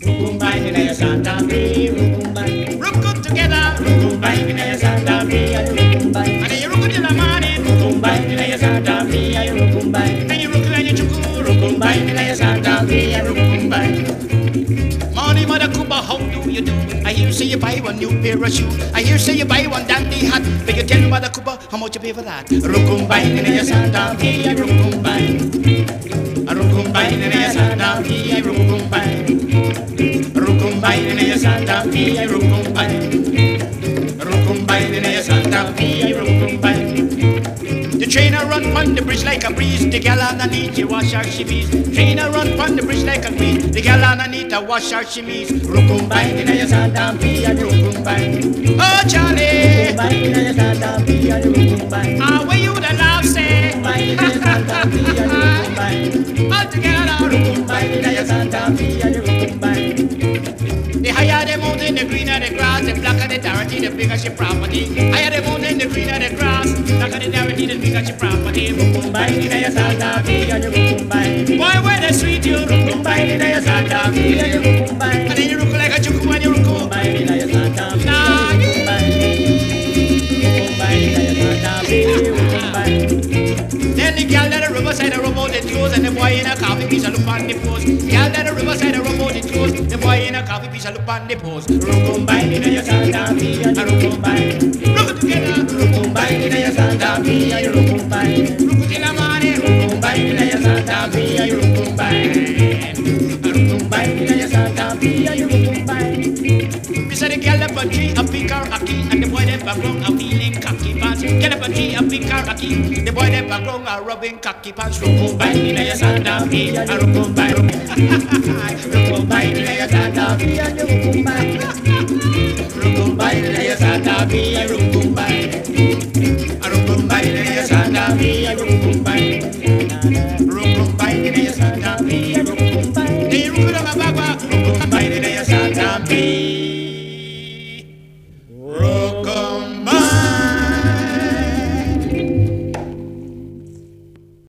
Rookumbine in a Santa Fe, Rookumbine. Rook together, Rookumbine in a Santa Fe, Rookumbine. And you till the morning, Rookumbine in a Santa Fe, Rookumbine. And you rook and you chuku, Rookumbine in a Santa Fe, Rookumbine. Morning, Mother how do you do? I hear say you buy one new pair of shoes. I hear say you buy one dandy hat. But you tell me, Mother Kuba, how much you pay for that? Rookumbine in a Santa Fe, Rookumbine. Rookumbine in a Santa Fe, Rookumbine. Rookumbine in a Santa Fe, Rookumbine. Rookumbine in a Santa Fe, Rookumbine. The train a run on the bridge like a breeze. The gal underneath you wash her shimmies. Train a run on the bridge like a breeze. The gal underneath her wash her shimmies. Rookumbine in a Santa Fe, Rookumbine. Oh Charlie. Rookumbine in a Santa Fe, Rookumbine. Ah, where you the love say? Rookumbine in a Santa Fe, Rookumbine. All together, Rookumbine in a Santa Fe, Rookumbine. The higher the the greener the grass, the blacker the dirty, the bigger she property. Higher the mountain, the greener the grass, blacker the dirty, the bigger she property. Rookumbine in a Santa Fe, Rookumbine. Boy, where the sweet you, Rookumbine in a Santa Fe, Rookumbine. Riverside a out the clothes and the boy in a coffee piece a look on the post. Gal at the riverside a out the clothes, the boy in a coffee piece a look on the post. Rookumbine in a Santa Fe, Rookumbine. Look together, Rookumbine in a Santa Fe, Rookumbine. Look till the morning, Rookumbine in a Santa Fe, Rookumbine. Rookumbine in a Santa Fe, Rookumbine. Me say the gal up a tree a pick her a key and the boy them back a the boy that's back on a rubbing cocky pants. Roko by you layers and me. A roko by roko by the layers and me. And roko by roko by the layers and me. Roko by a roko by the layers and me. A roko by roko by the layers and me. A roko by the roko by the layers and me.